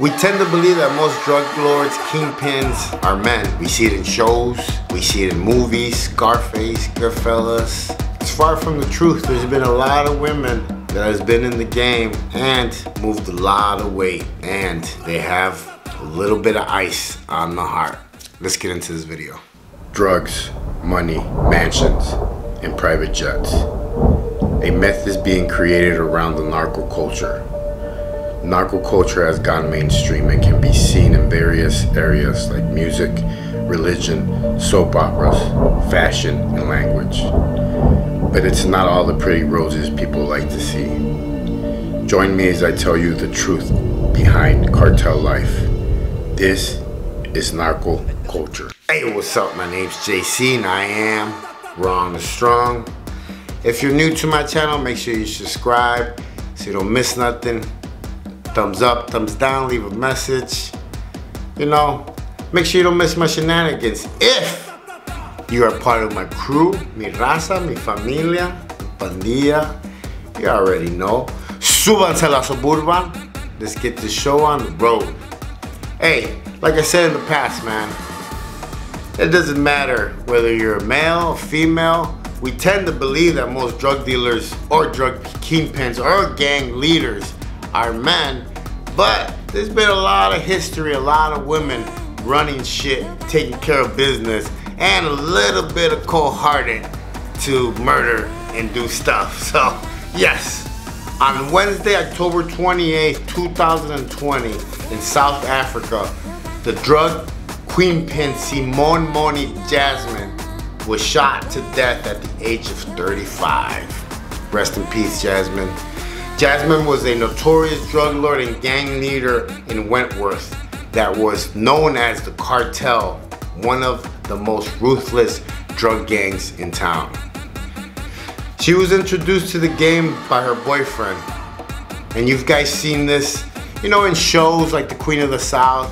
We tend to believe that most drug lords, kingpins are men. We see it in shows, we see it in movies, Scarface, Goodfellas. It's far from the truth. There's been a lot of women that has been in the game and moved a lot of weight and they have a little bit of ice on the heart. Let's get into this video. Drugs, money, mansions, and private jets. A myth is being created around the narco culture narco culture has gone mainstream and can be seen in various areas like music, religion, soap operas, fashion, and language. But it's not all the pretty roses people like to see. Join me as I tell you the truth behind cartel life. This is narco culture. Hey, what's up? My name's JC and I am Wrong Strong. If you're new to my channel, make sure you subscribe so you don't miss nothing thumbs up, thumbs down, leave a message. You know, make sure you don't miss my shenanigans. If you are part of my crew, mi raza, mi familia, mi pandilla, you already know. Súbanse la suburban. Let's get this show on the road. Hey, like I said in the past, man, it doesn't matter whether you're a male or female. We tend to believe that most drug dealers or drug kingpins or gang leaders are men, but there's been a lot of history, a lot of women running shit, taking care of business, and a little bit of cold-hearted to murder and do stuff. So, yes, on Wednesday, October 28, 2020, in South Africa, the drug queenpin Simone Moni Jasmin was shot to death at the age of 35. Rest in peace, Jasmin. Jasmin was a notorious drug lord and gang leader in Wentworth that was known as the Cartel, one of the most ruthless drug gangs in town. She was introduced to the game by her boyfriend. And you've guys seen this, you know, in shows like The Queen of the South,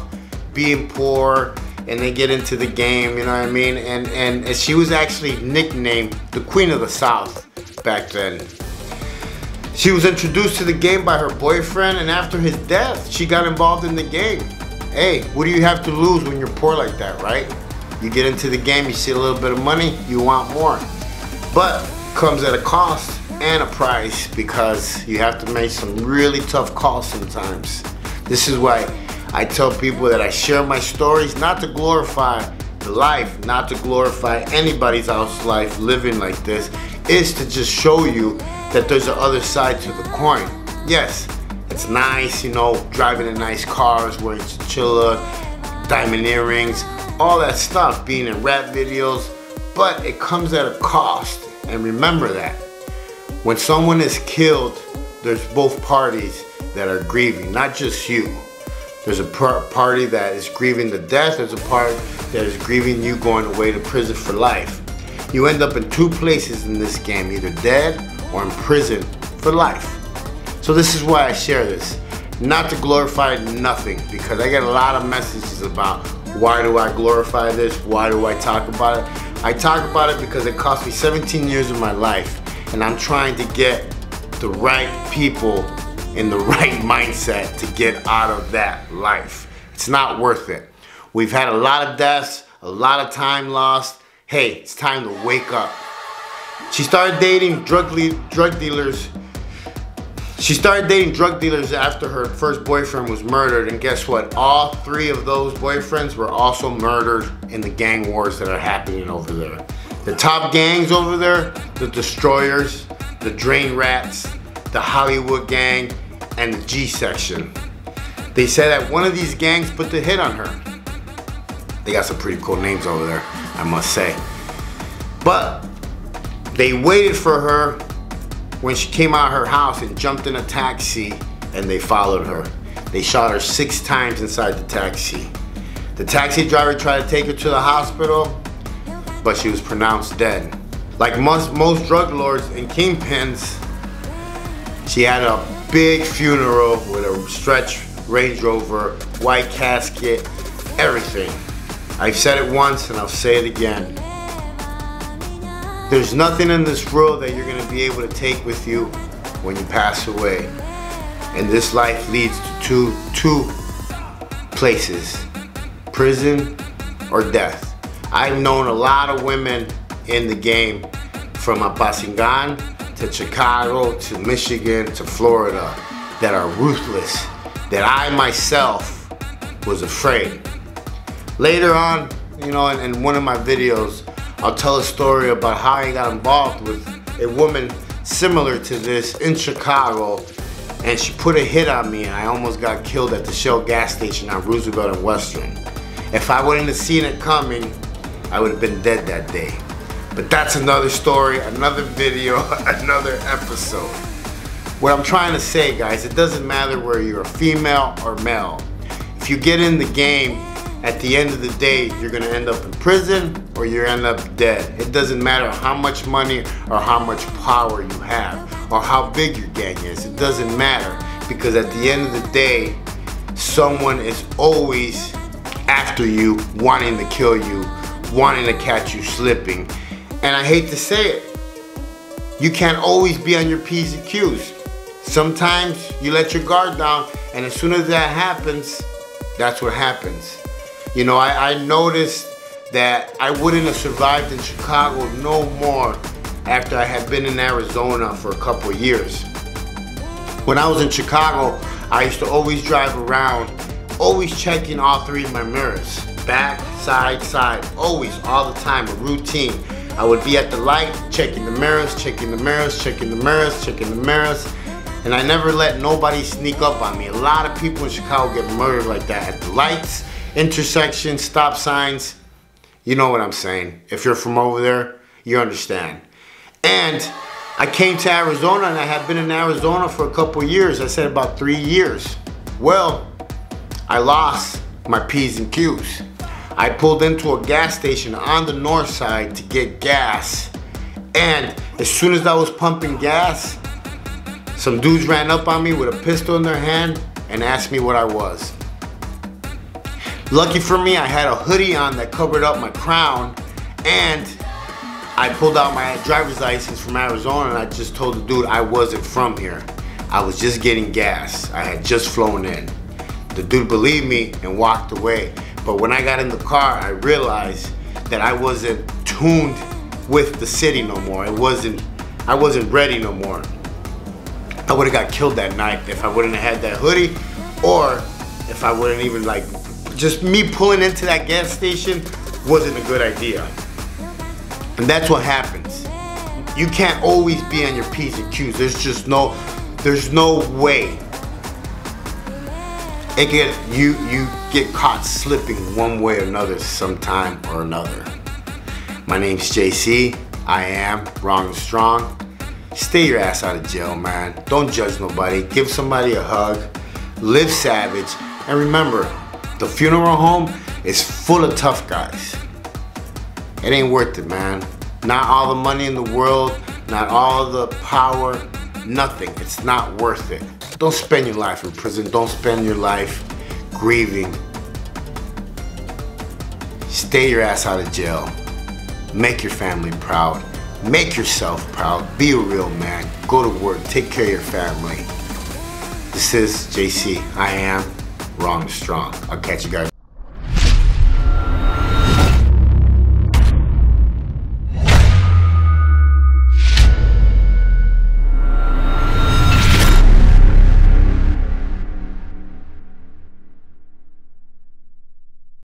being poor, and they get into the game, you know what I mean? And, and, and she was actually nicknamed the Queen of the South back then. She was introduced to the game by her boyfriend and after his death, she got involved in the game. Hey, what do you have to lose when you're poor like that, right? You get into the game, you see a little bit of money, you want more. But comes at a cost and a price because you have to make some really tough calls sometimes. This is why I tell people that I share my stories not to glorify life, not to glorify anybody's else life living like this, is to just show you that there's a other side to the coin. Yes, it's nice, you know, driving in nice cars, wearing chinchilla, diamond earrings, all that stuff, being in rap videos, but it comes at a cost. And remember that. When someone is killed, there's both parties that are grieving, not just you. There's a party that is grieving the death, there's a part that is grieving you going away to prison for life. You end up in two places in this game, either dead or in prison for life. So this is why I share this. Not to glorify nothing, because I get a lot of messages about why do I glorify this? Why do I talk about it? I talk about it because it cost me 17 years of my life, and I'm trying to get the right people in the right mindset to get out of that life. It's not worth it. We've had a lot of deaths, a lot of time lost. Hey, it's time to wake up. She started dating drug, drug dealers. She started dating drug dealers after her first boyfriend was murdered. And guess what? All three of those boyfriends were also murdered in the gang wars that are happening over there. The top gangs over there, the Destroyers, the Drain Rats, the Hollywood Gang, and the G Section. They said that one of these gangs put the hit on her. They got some pretty cool names over there, I must say. But they waited for her when she came out of her house and jumped in a taxi and they followed her. They shot her six times inside the taxi. The taxi driver tried to take her to the hospital, but she was pronounced dead. Like most, most drug lords and kingpins, she had a big funeral with a stretch Range Rover, white casket, everything. I've said it once and I'll say it again. There's nothing in this world that you're gonna be able to take with you when you pass away. And this life leads to two, two places, prison or death. I've known a lot of women in the game from Apatzingán to Chicago to Michigan to Florida that are ruthless, that I myself was afraid. Later on, you know, in, in one of my videos, I'll tell a story about how I got involved with a woman similar to this in Chicago and she put a hit on me and I almost got killed at the Shell gas station on Roosevelt and Western. If I wouldn't have seen it coming, I would have been dead that day. But that's another story, another video, another episode. What I'm trying to say, guys, it doesn't matter where you're a female or male. If you get in the game, at the end of the day, you're gonna end up in prison or you end up dead. It doesn't matter how much money or how much power you have or how big your gang is. It doesn't matter because at the end of the day, someone is always after you, wanting to kill you, wanting to catch you slipping. And I hate to say it, you can't always be on your P's and Q's. Sometimes you let your guard down and as soon as that happens, that's what happens. You know, I, I noticed that I wouldn't have survived in Chicago no more after I had been in Arizona for a couple years. When I was in Chicago, I used to always drive around, always checking all three of my mirrors. Back, side, side, always, all the time, a routine. I would be at the light, checking the mirrors, checking the mirrors, checking the mirrors, checking the mirrors, and I never let nobody sneak up on me. A lot of people in Chicago get murdered like that at the lights, intersections, stop signs. You know what I'm saying. If you're from over there, you understand. And I came to Arizona and I had been in Arizona for a couple years. I said about three years. Well, I lost my P's and Q's. I pulled into a gas station on the north side to get gas. And as soon as I was pumping gas, some dudes ran up on me with a pistol in their hand and asked me what I was. Lucky for me, I had a hoodie on that covered up my crown and I pulled out my driver's license from Arizona and I just told the dude I wasn't from here. I was just getting gas. I had just flown in. The dude believed me and walked away. But when I got in the car, I realized that I wasn't tuned with the city no more. It wasn't, I wasn't ready no more. I would have got killed that night if I wouldn't have had that hoodie or if I wouldn't even like, just me pulling into that gas station wasn't a good idea. And that's what happens. You can't always be on your P's and Q's. There's just no, there's no way it get you you get caught slipping one way or another sometime or another. My name's JC. I am Wrong and Strong. Stay your ass out of jail, man. Don't judge nobody. Give somebody a hug. Live savage. And remember, the funeral home is full of tough guys. It ain't worth it, man. Not all the money in the world, not all the power, nothing. It's not worth it. Don't spend your life in prison. Don't spend your life grieving. Stay your ass out of jail. Make your family proud. Make yourself proud. Be a real man. Go to work. Take care of your family. This is JC. I am Wrong Strong. I'll catch you guys